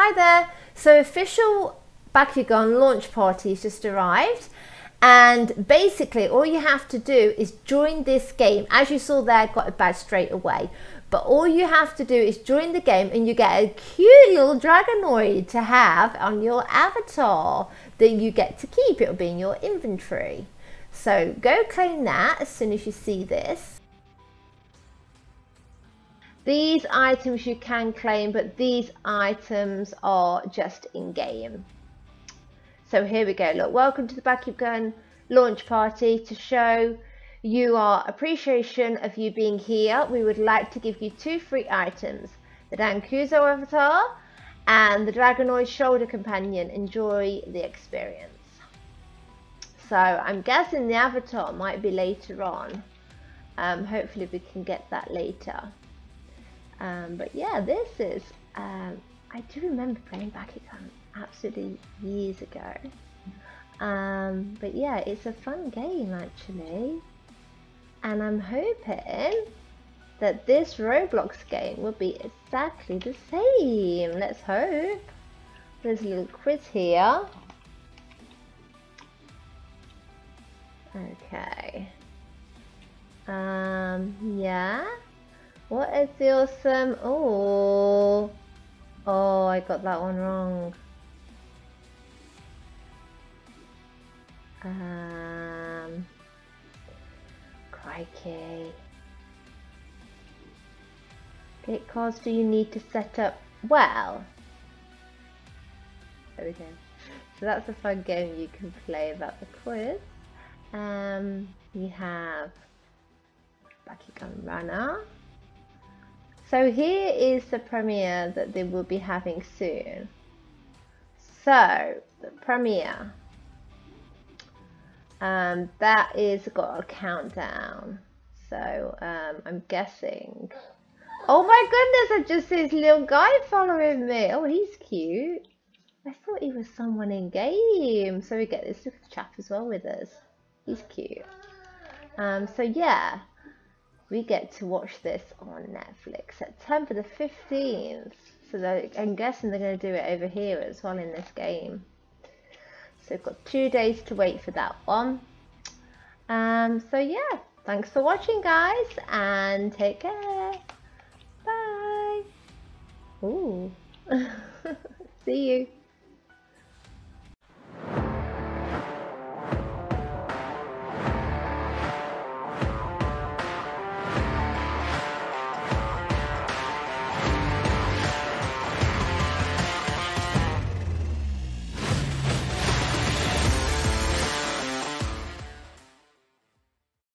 Hi there. So official Bakugan launch party has just arrived. And basically all you have to do is join this game. As you saw there, I got a badge straight away. But all you have to do is join the game and you get a cute little Dragonoid to have on your avatar that you get to keep. It'll be in your inventory. So go claim that as soon as you see this. These items you can claim, but these items are just in-game. So here we go. Look, welcome to the Bakugan launch party to show you our appreciation of you being here. We would like to give you two free items. The Dan Kuso avatar and the Dragonoid shoulder companion. Enjoy the experience. So I'm guessing the avatar might be later on. Um, hopefully we can get that later. Um, but yeah, this is, um, I do remember playing Bakugan absolutely years ago. Um, but yeah, it's a fun game actually. And I'm hoping that this Roblox game will be exactly the same. Let's hope. There's a little quiz here. Okay. Um, yeah. What is the awesome? Oh, oh, I got that one wrong. Um, crikey. What cards do you need to set up? Well, there we go. So that's a fun game you can play about the quiz. Um, you have Bakugan Runner. So here is the premiere that they will be having soon. So the premiere, um, that is got a countdown. So um, I'm guessing. Oh my goodness! I just see this little guy following me. Oh, he's cute. I thought he was someone in game. So we get this little chap as well with us. He's cute. Um, so yeah, we get to watch this on Netflix September the 15th. So I'm guessing they're going to do it over here as well in this game. So we've got two days to wait for that one. Um, so yeah, thanks for watching guys and take care. Bye. Ooh. See you.